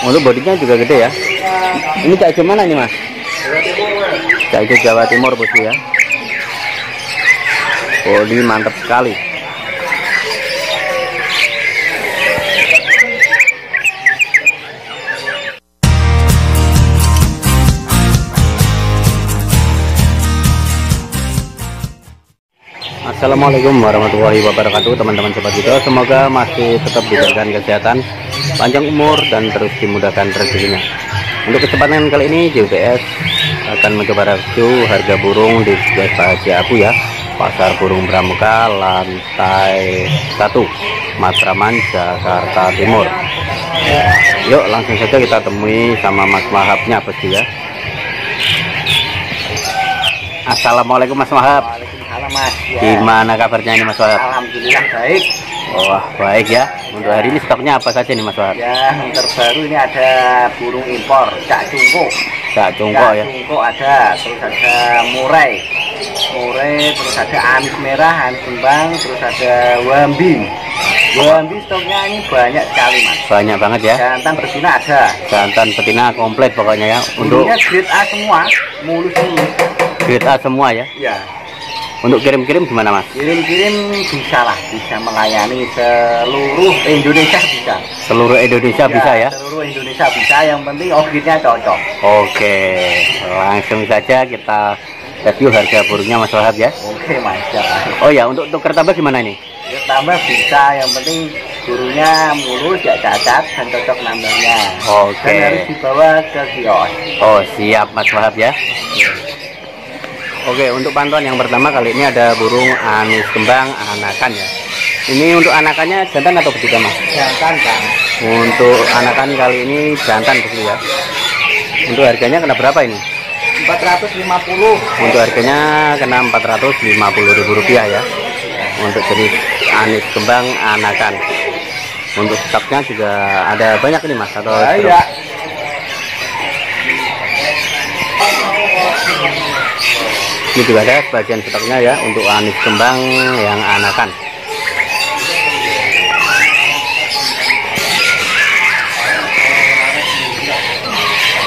Untuk bodinya juga gede ya. Ini hijau mana ini mas? Cak Jawa Timur bosku ya. Bodi mantap sekali. Assalamualaikum warahmatullahi wabarakatuh teman-teman sobat kita semoga masih tetap diberikan kesehatan panjang umur dan terus dimudahkan rezekinya untuk kesempatan kali ini JPS akan mencoba review harga burung di Bahagia Abu ya Pasar Burung Pramuka lantai 1 Matraman Jakarta Timur yuk langsung saja kita temui sama Mas Mahabnya pasti ya Assalamualaikum Mas Mahab Halo Mas. Ya. Gimana kabarnya ini Mas Wahab? Alhamdulillah baik. Wah baik ya. Untuk hari ini stoknya apa saja nih Mas Wahab? Ya, yang terbaru ini ada burung impor, cak cungko. Cak cungko ya. Cungko ada, terus ada murai. Murai, terus ada anis merah, anis kembang, terus ada wambi. Wambi stoknya ini banyak sekali Mas. Banyak banget ya. Jantan betina ada. Jantan betina komplit pokoknya ya. Untuk Burungnya grade A semua, mulus-mulus. grade A semua ya. Ya, Untuk kirim-kirim gimana Mas? kirim-kirim bisa lah, bisa melayani seluruh Indonesia bisa. Seluruh Indonesia bisa ya. Seluruh Indonesia bisa, yang penting orbitnya cocok. Oke, langsung saja kita review harga burungnya Mas Wahab ya. Oke mas, siap. Oh ya, untuk tuker tambah gimana ini? Ya, tambah bisa, yang penting burungnya mulus, ya cacat, dan cocok nambahnya. Oke. Dan harus dibawa ke kios. Oh siap Mas Wahab ya. Oke untuk pantauan yang pertama kali ini ada burung anis kembang anakan ya. Ini untuk anakannya jantan atau betina mas? Jantan kan? Untuk anakan kali ini jantan begitu ya. Untuk harganya kena berapa ini? 450. Untuk harganya kena 450 ribu rupiah ya. Untuk jenis anis kembang anakan. Untuk stoknya juga ada banyak ini mas atau Ya, cukup? iya. Ini juga ada sebagian stoknya ya untuk anis kembang yang anakan.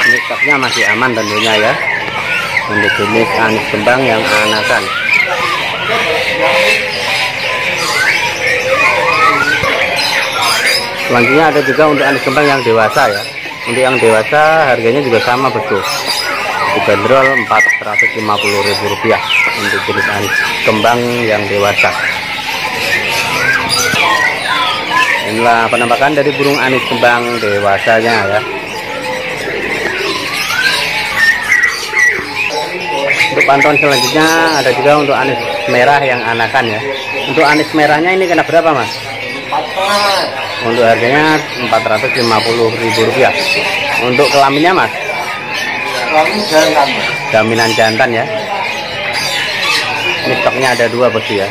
Ini stoknya masih aman tentunya ya untuk jenis anis kembang yang anakan. Selanjutnya ada juga untuk anis kembang yang dewasa ya. Untuk yang dewasa harganya juga sama betul dibanderol Rp450.000 untuk jenis anis kembang yang dewasa. Inilah penampakan dari burung anis kembang dewasanya ya. Untuk pantauan selanjutnya ada juga untuk anis merah yang anakan ya. Untuk anis merahnya ini kena berapa mas? Untuk harganya Rp450.000. Untuk kelaminnya mas? Kami jantan. Jaminan jantan ya. Ini stoknya ada dua bos ya.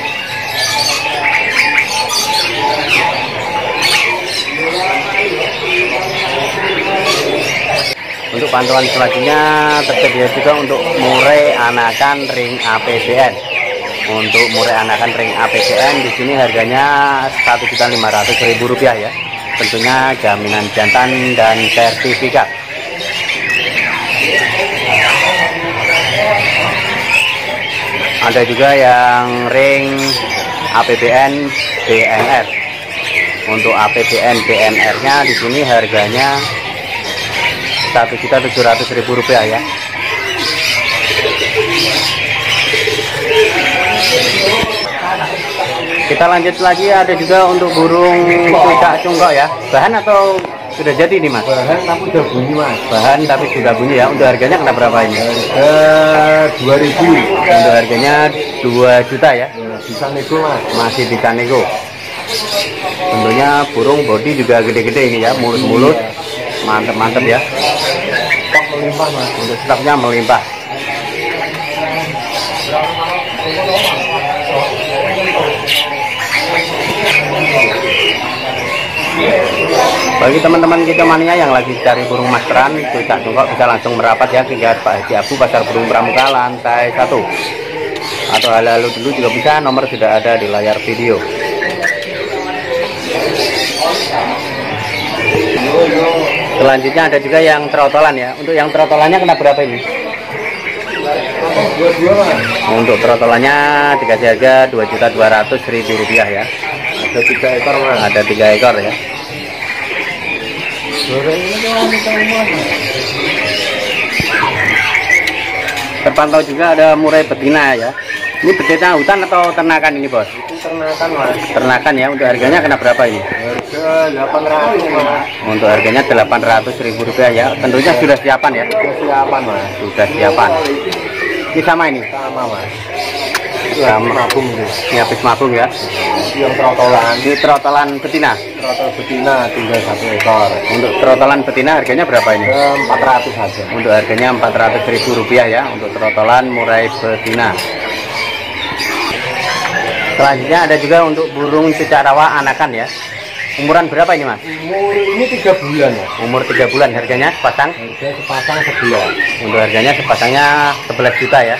Untuk pantauan selanjutnya tersedia juga untuk murai anakan ring APBN untuk murai anakan ring APBN di sini harganya Rp1.500.000 ya. Tentunya jaminan jantan dan sertifikat ada juga yang ring APBN BNR untuk APBN BNR nya di sini harganya Rp1.700.000 ya. Kita lanjut lagi. Ada juga untuk burung cucak cungkok ya. Bahan atau sudah jadi nih mas? Bahan tapi udah bunyi mas. bahan tapi sudah bunyi ya. Untuk harganya kena berapa ini? Harga 2000. untuk harganya 2 juta ya? Ya, bisa nego mas. masih bisa nego. Tentunya burung body juga gede-gede ini ya mulus-mulus. Mantep-mantep ya. Stok melimpah mas. untuk stoknya melimpah bagi teman-teman kita mania yang lagi cari burung masteran cucak cungkok bisa langsung merapat ya hingga Pak Haji Abu Pasar Burung Pramuka lantai 1 atau hal-hal dulu juga bisa nomor sudah ada di layar video. Selanjutnya ada juga yang trotolan ya. Untuk yang trotolannya kena berapa ini? Untuk trotolannya dikasih harga dua juta dua ratus ribu rupiah ya. Ada tiga ekor ada tiga ekor ya terpantau juga ada murai betina ya. Ini betina hutan atau ternakan ini bos? Itu ternakan mas. Ternakan ya untuk harganya kena berapa ini? Harga delapan ratus mas. Untuk harganya 800 ribu rupiah ya. Tentunya sudah siapan ya? Siapan mas. Sudah siapan. Ini sama ini? Sama mas Sama. mabung ini ini habis mabung ya. Yang trotolan. Ini trotolan betina? Trotol betina tinggal satu ekor. Untuk trotolan betina harganya berapa ini? Empat ratus saja untuk harganya 400 ribu rupiah ya. Untuk trotolan murai betina. Selanjutnya ada juga untuk burung cicak rawa anakan ya. Umuran berapa ini mas? Umur ini tiga bulan ya. Umur tiga bulan harganya sepasang? Harga sepasang sebelah untuk harganya sepasangnya 11 juta ya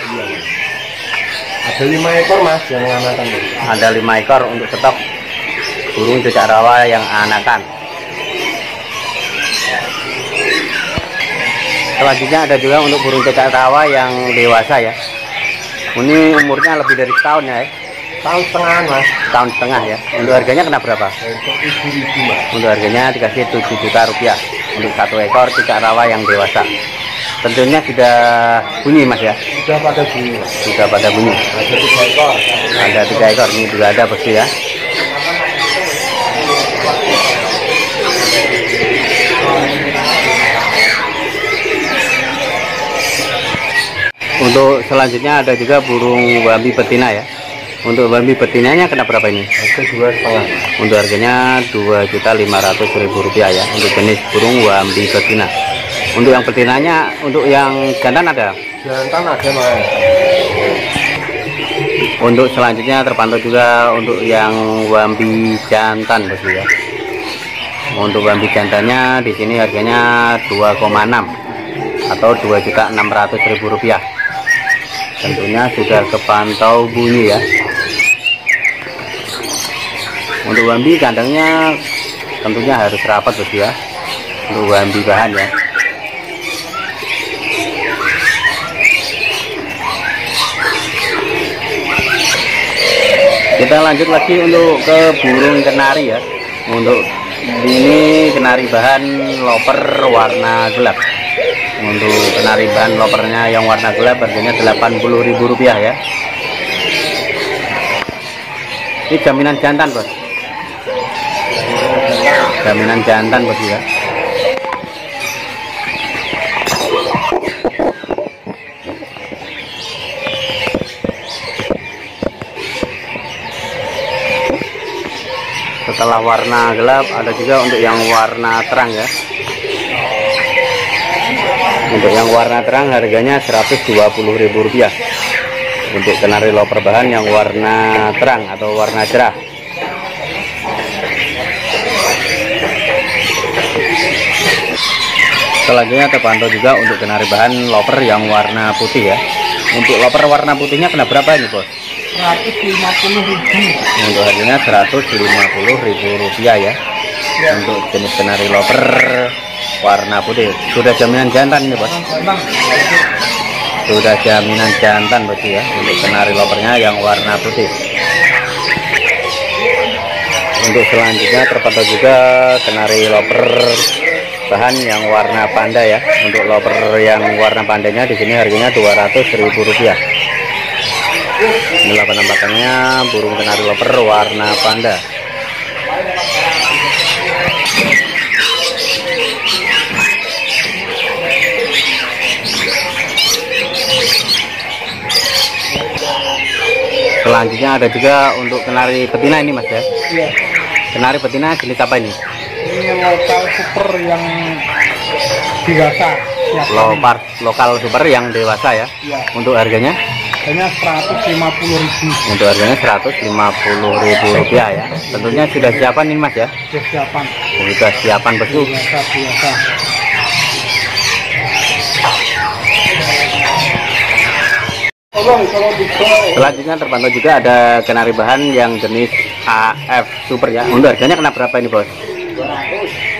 ada lima ekor mas yang anakan ada lima ekor untuk stok. Burung cicak rawa yang anakan. Selanjutnya ada juga untuk burung cicak rawa yang dewasa ya. Ini umurnya lebih dari setahun ya eh. tahun setengah mas. Tahun setengah ya. Untuk harganya kena berapa? Untuk harganya dikasih 7 juta rupiah. Untuk satu ekor cicak rawa yang dewasa tentunya sudah bunyi mas ya? Sudah pada bunyi. Sudah pada bunyi. Ada tiga ekor. Ada tiga ekor ini juga ada bosku ya? Untuk selanjutnya ada juga burung babi betina ya? Untuk babi betinanya kena berapa ini? Harga dua setengah. Untuk harganya dua juta lima ratus ribu rupiah ya? Untuk jenis burung wambi betina untuk yang betinanya untuk yang jantan ada? Jantan ada mas. Untuk selanjutnya terpantau juga untuk yang wambi jantan bosku ya. Untuk wambi jantannya di sini harganya 2,6 atau 2 juta 600 ribu rupiah. Tentunya sudah kepantau bunyi ya. Untuk wambi kandangnya tentunya harus rapat bosku ya. Untuk wambi bahan ya kita lanjut lagi untuk ke burung kenari ya. Untuk ini kenari bahan loper warna gelap. Untuk kenari bahan lopernya yang warna gelap harganya Rp80.000 ya. Ini jaminan jantan bos. Jaminan jantan bos ya setelah warna gelap ada juga untuk yang warna terang ya. Untuk yang warna terang harganya Rp120.000 untuk kenari loper bahan yang warna terang atau warna cerah. Selanjutnya terpantau juga untuk kenari bahan loper yang warna putih ya. Untuk loper warna putihnya kena berapa ini bos 150 ribu untuk harganya 150.000 rupiah ya. Untuk jenis kenari loper warna putih. Sudah jaminan jantan ini bos? Sudah jaminan jantan berarti ya untuk kenari lopernya yang warna putih. Untuk selanjutnya terpantau juga kenari loper bahan yang warna panda ya. Untuk loper yang warna pandanya di sini harganya 200.000 rupiah inilah penampakannya burung kenari loper warna panda. Selanjutnya ada juga untuk kenari betina ini mas ya? Iya. Kenari betina jenis apa ini? Ini lokal super yang dewasa lokal lokal super yang dewasa ya? Iya. untuk harganya hanya 150 ribu. Untuk harganya 150.000 rupiah ya. Tentunya sudah siapan ini mas ya? Kesiapan sudah siapan betul biasa biasa. Selanjutnya terpantau juga ada kenari bahan yang jenis AF super ya. Untuk harganya kena berapa ini bos?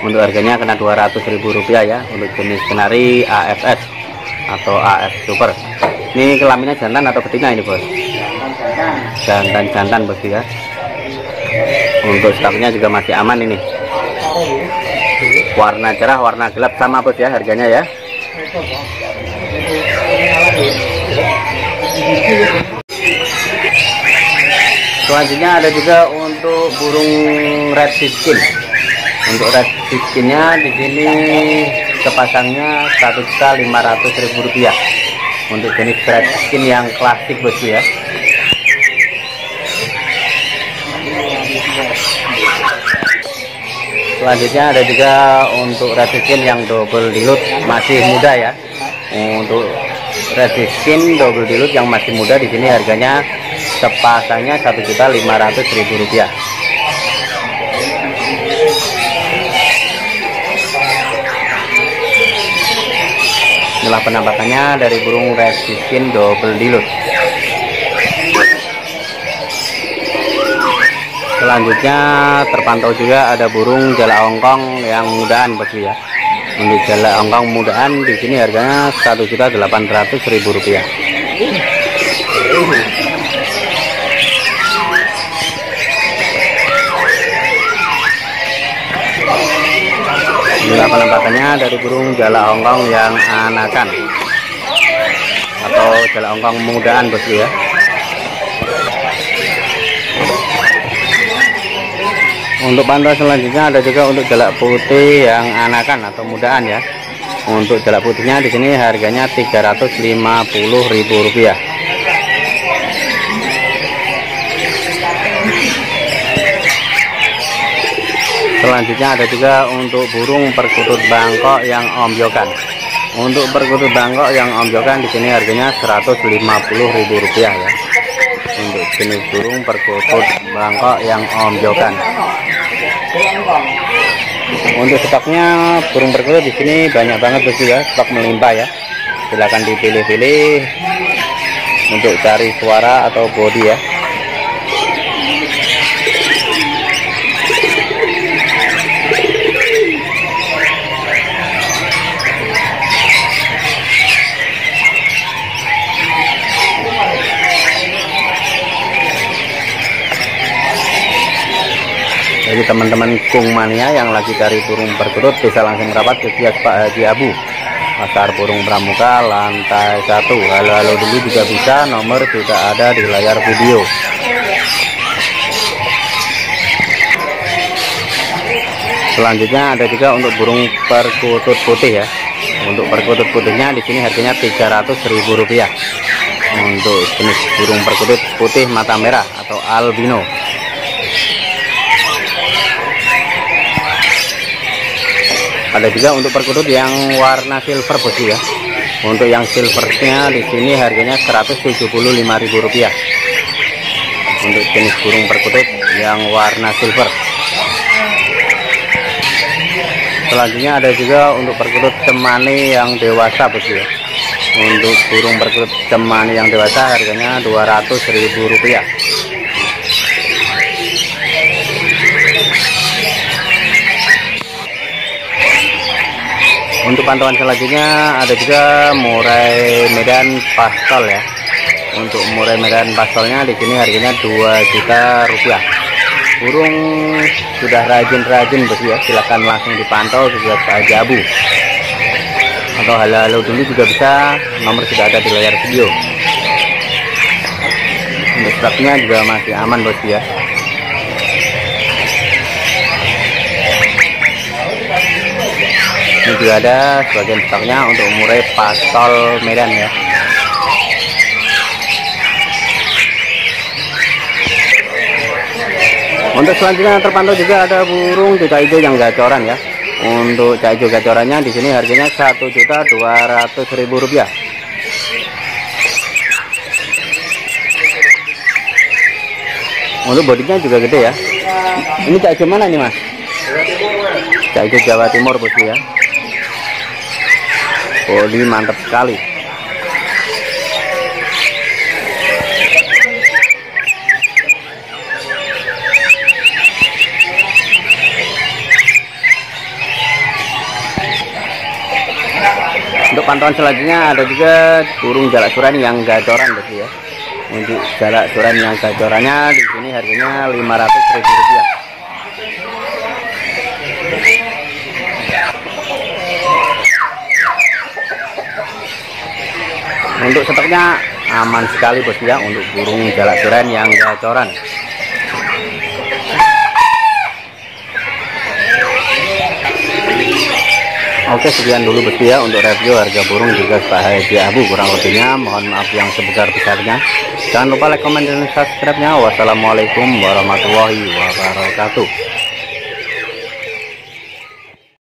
Untuk harganya kena 200.000 rupiah ya untuk jenis kenari AFS atau AF Super ini kelaminnya jantan atau betina ini bos? Jantan-jantan bos ya. Untuk stoknya juga masih aman ini. Warna cerah warna gelap sama bos ya harganya ya. Selanjutnya ada juga untuk burung red skin untuk red skinnya di sini sepasangnya satu juta lima ratus ribu rupiah untuk jenis red skin yang klasik bosku ya. Selanjutnya ada juga untuk red skin yang double dilut masih muda ya. Untuk red skin double dilut yang masih muda di sini harganya sepasangnya satu juta lima ratus ribu rupiah inilah penampakannya dari burung red double dilut selanjutnya terpantau juga ada burung jala ongkong yang mudahan bosku ya. Untuk jala ongkong mudahan di sini harganya satu juta delapan ratus ribu rupiah inilah penampakannya dari burung jala ongkong yang anakan. Atau jala ongkong mudahan bosku ya untuk pantau selanjutnya ada juga untuk jalak putih yang anakan atau mudahan ya. Untuk jalak putihnya di sini harganya Rp350.000 selanjutnya ada juga untuk burung perkutut bangkok yang ombyokan untuk perkutut bangkok yang ombyokan di sini harganya Rp150.000 ya. Untuk jenis burung perkutut bangkok yang ombyokan untuk stoknya burung perkutut di sini banyak banget bos ya stok melimpah ya. Silahkan dipilih-pilih untuk cari suara atau body ya jadi teman-teman kung mania yang lagi cari burung perkutut bisa langsung merapat ke kios Pak Haji Abu. Pasar burung pramuka lantai satu. Halo-halo dulu juga bisa nomor sudah ada di layar video. Selanjutnya ada juga untuk burung perkutut putih ya. Untuk perkutut putihnya di sini harganya Rp300.000 untuk jenis burung perkutut putih mata merah atau albino ada juga untuk perkutut yang warna silver bosku ya. Untuk yang silvernya di sini harganya Rp175.000 untuk jenis burung perkutut yang warna silver. Selanjutnya ada juga untuk perkutut cemani yang dewasa bosku ya. Untuk burung perkutut cemani yang dewasa harganya Rp200.000 untuk pantauan selanjutnya ada juga murai medan pastol ya. Untuk murai medan pastolnya di sini harganya 2 juta rupiah. Burung sudah rajin-rajin bos ya. Silahkan langsung dipantau Pak Jabu atau halo-halo dulu juga bisa. Nomor sudah ada di layar video. Untuk juga masih aman bos ya ini juga ada sebagian stoknya untuk murai pastol Medan ya. Untuk selanjutnya terpantau juga ada burung cuca hijau yang gacoran ya. Untuk cuca hijau gacorannya di sini harganya satu juta dua ratus ribu rupiah. Untuk bodinya juga gede ya. Ini cuca hijau mana ini mas? Cuca Jawa Timur bosku ya oh ini mantap sekali. Untuk pantauan selanjutnya ada juga burung jalak suran yang gacoran begitu ya. Untuk jalak suran yang gacorannya di sini harganya 500 ribu untuk stoknya aman sekali bos ya untuk burung jalak suran yang gacoran Oke sekian dulu bos ya untuk review harga burung juga bahagia abu kurang lebihnya. Mohon maaf yang sebesar besarnya jangan lupa like comment dan subscribe nya wassalamualaikum warahmatullahi wabarakatuh